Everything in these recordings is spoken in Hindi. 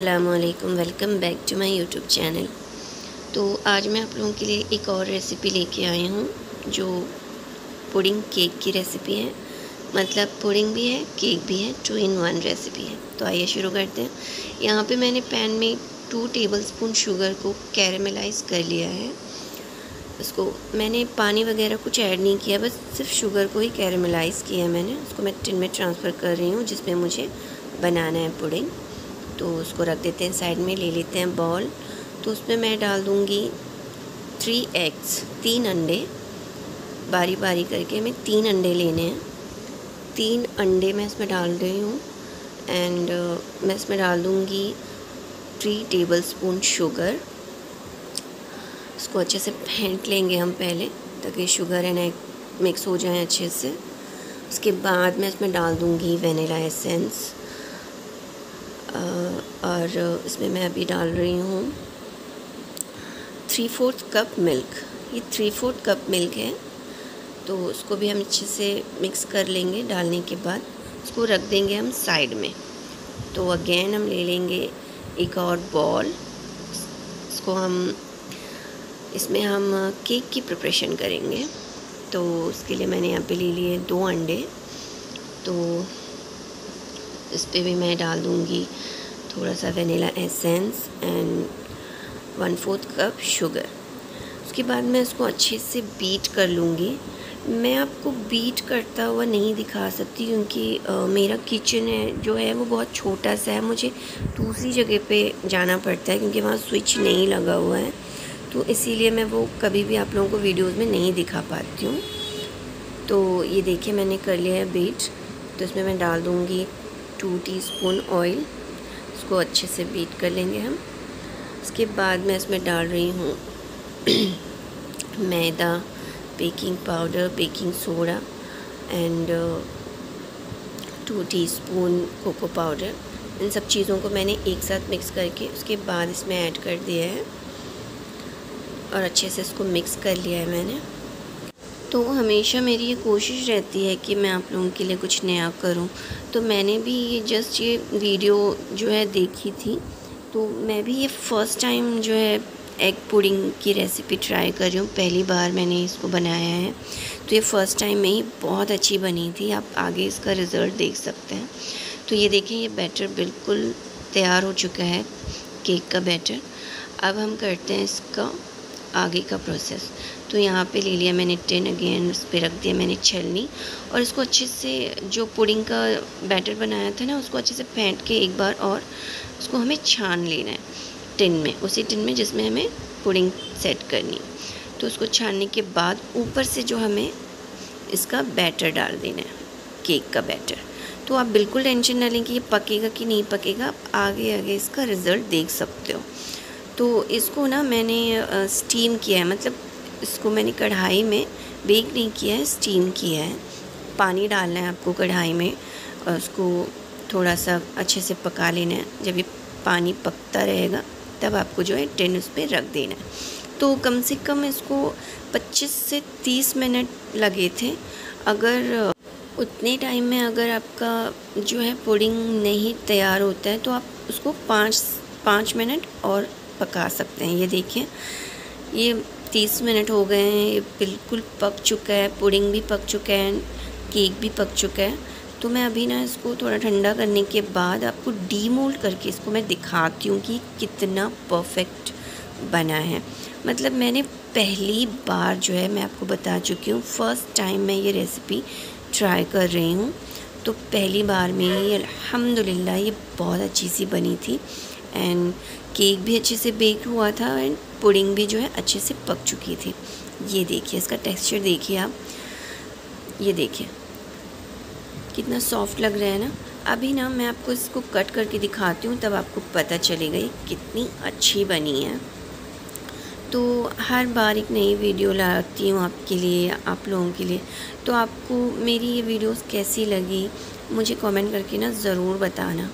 Allam welcome back to my YouTube channel तो आज मैं आप लोगों के लिए एक और रेसिपी लेके आई हूँ, जो पुडिंग केक की रेसिपी है। मतलब पुडिंग भी है केक भी है टू इन वन रेसिपी है। तो आइए शुरू करते हैं। यहाँ पे मैंने पैन में टू टेबलस्पून शुगर को कैरेमलाइज कर लिया है। उसको मैंने पानी वगैरह कुछ ऐड नहीं किया, बस सिर्फ़ शुगर को ही कैरेमलाइज़ किया है मैंने। उसको मैं टिन में ट्रांसफ़र कर रही हूँ, जिसमें मुझे बनाना है पुडिंग तो उसको रख देते हैं साइड में ले लेते हैं बॉल। तो उसमें मैं डाल दूँगी थ्री एग्स तीन अंडे। बारी बारी करके मैं तीन अंडे लेने हैं। तीन अंडे मैं इसमें डाल रही हूँ एंड uh, मैं इसमें डाल दूँगी थ्री टेबल स्पून शुगर इसको अच्छे से फेंट लेंगे हम पहले ताकि शुगर एंड एग मिक्स हो जाए अच्छे से। उसके बाद मैं इसमें डाल दूँगी वेनिला एसेंस और इसमें मैं अभी डाल रही हूँ थ्री फोर्थ कप मिल्क ये थ्री फोर्थ कप मिल्क है तो उसको भी हम अच्छे से मिक्स कर लेंगे डालने के बाद। उसको रख देंगे हम साइड में। तो अगेन हम ले लेंगे एक और बॉल इसको हम, इसमें हम केक की प्रिपरेशन करेंगे। तो उसके लिए मैंने यहाँ पे ले लिए दो अंडे। तो इस पर भी मैं डाल दूँगी थोड़ा सा vanilla essence and one fourth cup sugar. उसके बाद मैं इसको अच्छे से बीट कर लूँगी। मैं आपको बीट करता हुआ नहीं दिखा सकती क्योंकि मेरा किचन है, जो है वो बहुत छोटा सा है। मुझे दूसरी जगह पे जाना पड़ता है क्योंकि वहाँ स्विच नहीं लगा हुआ है। तो इसीलिए मैं वो कभी भी आप लोगों को वीडियोस में नहीं दिखा पाती हूँ। तो ये देखिए मैंने कर लिया है बीट। तो इसमें मैं डाल दूँगी टू टीस्पून ऑयल इसको अच्छे से बीट कर लेंगे हम। उसके बाद मैं इसमें डाल रही हूँ मैदा baking powder baking soda and two teaspoon cocoa powder इन सब चीज़ों को मैंने एक साथ मिक्स करके उसके बाद इसमें ऐड कर दिया है और अच्छे से इसको मिक्स कर लिया है मैंने। तो हमेशा मेरी ये कोशिश रहती है कि मैं आप लोगों के लिए कुछ नया करूँ। तो मैंने भी ये जस्ट ये वीडियो जो है देखी थी। तो मैं भी ये फ़र्स्ट टाइम जो है एग पुडिंग की रेसिपी ट्राई कर रही हूँ। पहली बार मैंने इसको बनाया है। तो ये फ़र्स्ट टाइम में ही बहुत अच्छी बनी थी। आप आगे इसका रिज़ल्ट देख सकते हैं। तो ये देखें, ये बैटर बिल्कुल तैयार हो चुका है। केक का बैटर अब हम करते हैं इसका आगे का प्रोसेस तो यहाँ पे ले लिया मैंने टेन अगेन उस पर रख दिया मैंने छलनी और इसको अच्छे से जो पुडिंग का बैटर बनाया था ना, उसको अच्छे से फेंट के एक बार और उसको हमें छान लेना है टिन में, उसी टिन में जिसमें हमें पुडिंग सेट करनी तो उसको छानने के बाद ऊपर से जो हमें इसका बैटर डाल देना है केक का बैटर तो आप बिल्कुल टेंशन ना लें कि ये पकेगा कि नहीं पकेगा, आप आगे आगे इसका रिज़ल्ट देख सकते हो। तो इसको ना मैंने स्टीम किया है। मतलब इसको मैंने कढ़ाई में बेक नहीं किया है स्टीम किया है। पानी डालना है आपको कढ़ाई में, और उसको थोड़ा सा अच्छे से पका लेना है। जब ये पानी पकता रहेगा, तब आपको जो है टिन उस पर रख देना है। तो कम से कम इसको 25 से 30 मिनट लगे थे। अगर उतने टाइम में अगर आपका जो है पुडिंग नहीं तैयार होता है तो आप उसको पाँच पाँच मिनट और पका सकते हैं। ये देखिए, ये तीस मिनट हो गए हैं, ये बिल्कुल पक चुका है, पुडिंग भी पक चुका है, केक भी पक चुका है। तो मैं अभी ना इसको थोड़ा ठंडा करने के बाद आपको डीमोल्ड करके इसको मैं दिखाती हूँ कि कितना परफेक्ट बना है। मतलब मैंने पहली बार जो है, मैं आपको बता चुकी हूँ, फ़र्स्ट टाइम मैं ये रेसिपी ट्राई कर रही हूँ। तो पहली बार में ही, अल्हम्दुलिल्लाह, ये बहुत अच्छी सी बनी थी। एंड केक भी अच्छे से बेक हुआ था एंड पुडिंग भी जो है अच्छे से पक चुकी थी। ये देखिए, इसका टेक्सचर देखिए आप। ये देखिए। कितना सॉफ्ट लग रहा है ना। अभी ना मैं आपको इसको कट करके दिखाती हूँ, तब आपको पता चलेगा ये कितनी अच्छी बनी है। तो हर बार एक नई वीडियो लाती हूँ आपके लिए, आप लोगों के लिए। तो आपको मेरी ये वीडियोस कैसी लगी, मुझे कमेंट करके ना ज़रूर बताना।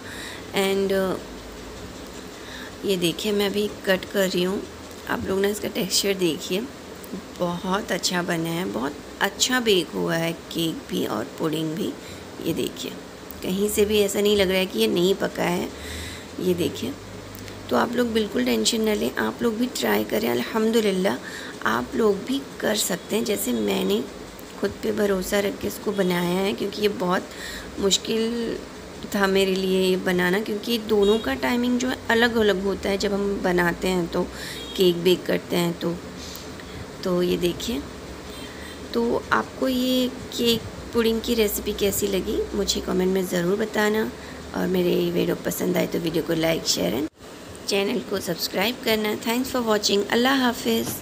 एंड ये देखिए, मैं अभी कट कर रही हूँ। आप लोग ना इसका टेक्सचर देखिए। बहुत अच्छा बना है, बहुत अच्छा बेक हुआ है केक भी और पुडिंग भी। ये देखिए, कहीं से भी ऐसा नहीं लग रहा है कि ये नहीं पका है। ये देखिए तो आप लोग बिल्कुल टेंशन न लें। आप लोग भी ट्राई करें। अल्हम्दुलिल्लाह, आप लोग भी कर सकते हैं। जैसे मैंने खुद पे भरोसा रख के इसको बनाया है, क्योंकि ये बहुत मुश्किल था मेरे लिए ये बनाना, क्योंकि दोनों का टाइमिंग जो है अलग अलग होता है। जब हम बनाते हैं तो केक बेक करते हैं तो तो ये देखिए। तो आपको ये केक पुडिंग की रेसिपी कैसी लगी, मुझे कमेंट में ज़रूर बताना। और मेरे वीडियो पसंद आए तो वीडियो को लाइक शेयर एंड चैनल को सब्सक्राइब करना। थैंक्स फॉर वॉचिंग अल्लाह हाफिज़।